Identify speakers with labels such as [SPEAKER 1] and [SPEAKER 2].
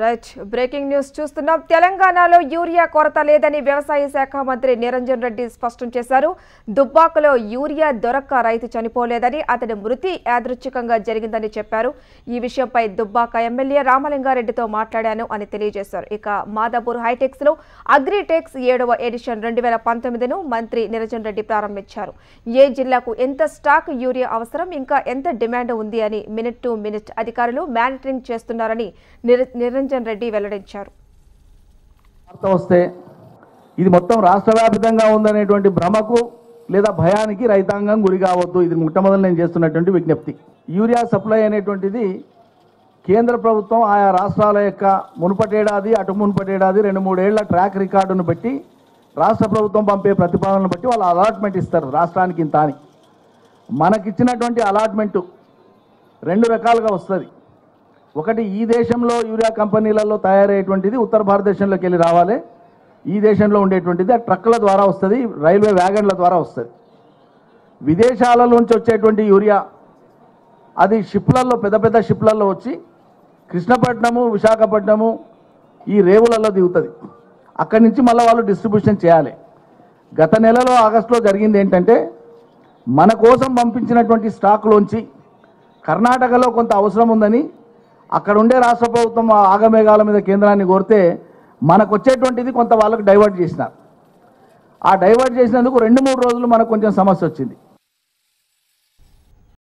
[SPEAKER 1] Right breaking news చూస్తున్నాం. తెలంగాణలో urea కొరత లేదని వ్యవసాయ శాఖ మంత్రి నిరంజన్ రెడ్డి స్పష్టం చేశారు. దుబ్బాకలో యూరియా దొరక్క రైతు చనిపోలేదని అతడి మృతి యాదృచ్ఛికంగా జరిగిందని చెప్పారు. ఈ విషయంపై దుబ్బాక ఎమ్మెల్యే రామలింగారెడ్డితో మాట్లాడాను అని తెలియజేశారు. ఇక మాదాపూర్ హైటెక్స్లో అగ్రిటెక్స్ ఏడవ ఎడిషన్ రెండు వేల పంతొమ్మిదిను మంత్రి నిరంజన్ రెడ్డి ప్రారంభించారు. ఏ జిల్లాకు ఎంత స్టాక్ యూరియా అవసరం ఇంకా ఎంత డిమాండ్ ఉంది అని మినిట్ టు మినిట్ అధికారులు మానిటరింగ్ చేస్తున్నారని నిర- నిరంజన్ రెడ్డి వెల్లడించారు.
[SPEAKER 2] వస్తే ఇది మొత్తం రాష్ట్ర వ్యాప్తంగా ఉందనేటువంటి భ్రమకు లేదా భయానికి రైతాంగం గురి కావద్దు. ఇది మొట్టమొదటి నేను చేస్తున్నటువంటి విజ్ఞప్తి. యూరియా సప్లై అనేటువంటిది కేంద్ర ప్రభుత్వం ఆయా రాష్ట్రాల యొక్క మునుపటేడాది అటు మునుపటేడాది రెండు మూడేళ్ళ ట్రాక్ రికార్డును బట్టి రాష్ట్ర ప్రభుత్వం పంపే ప్రతిపాదనను బట్టి వాళ్ళు అలాట్మెంట్ ఇస్తారు రాష్ట్రానికి ఇంత అని. మనకిచ్చినటువంటి అలాట్మెంటు రెండు రకాలుగా వస్తుంది. ఒకటి ఈ దేశంలో యూరియా కంపెనీలలో తయారయ్యేటువంటిది ఉత్తర భారతదేశంలోకి వెళ్ళి రావాలి. ఈ దేశంలో ఉండేటువంటిది ఆ ట్రక్కుల ద్వారా వస్తుంది రైల్వే వ్యాగన్ల ద్వారా వస్తుంది. విదేశాల నుంచి వచ్చేటువంటి యూరియా అది షిప్లలో పెద్ద పెద్ద షిప్లలో వచ్చి కృష్ణపట్నము విశాఖపట్నము ఈ రేవులలో దిగుతుంది. అక్కడి నుంచి మళ్ళీ వాళ్ళు డిస్ట్రిబ్యూషన్ చేయాలి. గత నెలలో ఆగస్టులో జరిగింది ఏంటంటే మన కోసం పంపించినటువంటి స్టాక్లోంచి కర్ణాటకలో కొంత అవసరం ఉందని అక్కడ ఉండే రాష్ట్ర ప్రభుత్వం ఆగమేఘాల మీద కేంద్రాన్ని కోరితే మనకు వచ్చేటువంటిది కొంత వాళ్ళకు డైవర్ట్ చేసినారు. ఆ డైవర్ట్ చేసినందుకు రెండు మూడు రోజులు మనకు కొంచెం సమస్య వచ్చింది.